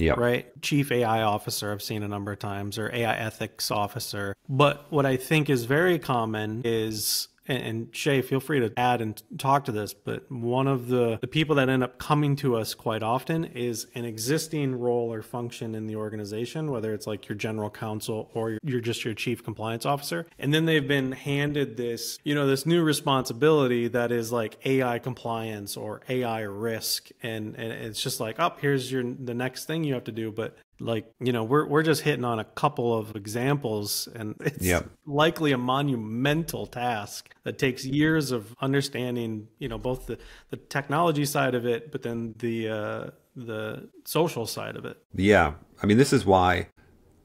Yep. Right? Chief AI officer, I've seen a number of times, or AI ethics officer. But what I think is very common is and, and Shay, feel free to add and talk to this, but one of the, the people that end up coming to us quite often is an existing role or function in the organization, whether it's like your general counsel or you're just your chief compliance officer. And then they've been handed this, you know, this new responsibility that is like AI compliance or AI risk. And, and it's just like, oh, here's your the next thing you have to do. But like you know we're we're just hitting on a couple of examples and it's yep. likely a monumental task that takes years of understanding you know both the the technology side of it but then the uh the social side of it yeah i mean this is why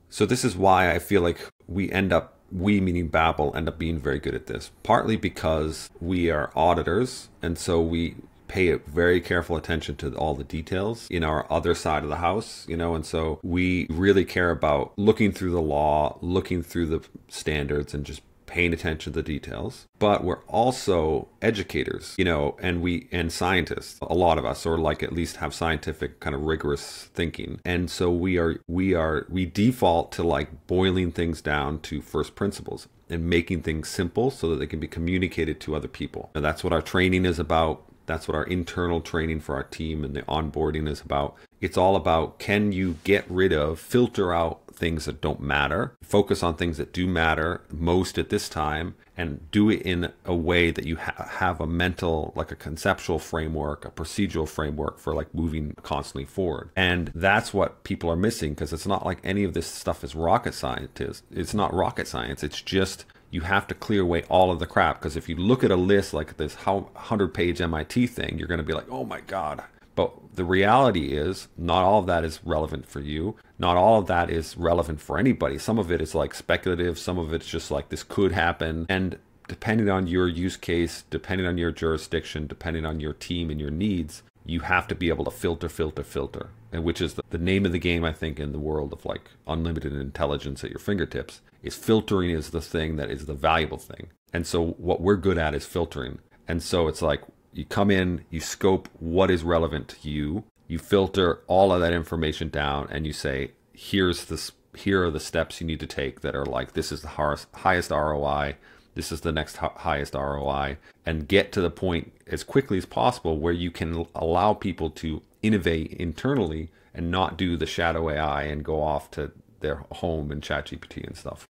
so this is why i feel like we end up we meaning BABL end up being very good at this partly because we are auditors and so we pay very careful attention to all the details in our other side of the house, you know, and so we really care about looking through the law, looking through the standards, and just paying attention to the details. But we're also educators you know and we and scientists. A lot of us or like at least have scientific kind of rigorous thinking. And so we are we are we default to like boiling things down to first principles and making things simple so that they can be communicated to other people. And that's what our training is about that's what our internal training for our team and the onboarding is about. It's all about can you get rid of, filter out things that don't matter, focus on things that do matter most at this time, and do it in a way that you ha- have a mental, like a conceptual framework, a procedural framework for like moving constantly forward. And that's what people are missing because it's not like any of this stuff is rocket science. It's not rocket science. It's just you have to clear away all of the crap because if you look at a list like this how 100 page MIT thing, you're going to be like, oh my God. But the reality is, not all of that is relevant for you. Not all of that is relevant for anybody. Some of it is like speculative, some of it's just like this could happen. And depending on your use case, depending on your jurisdiction, depending on your team and your needs, you have to be able to filter, filter, filter, and which is the, the name of the game, I think, in the world of like unlimited intelligence at your fingertips. Is filtering is the thing that is the valuable thing, and so what we're good at is filtering. And so it's like you come in, you scope what is relevant to you, you filter all of that information down, and you say, here's this, here are the steps you need to take that are like this is the highest ROI this is the next highest ROI, and get to the point as quickly as possible where you can allow people to innovate internally and not do the shadow AI and go off to their home and ChatGPT and stuff.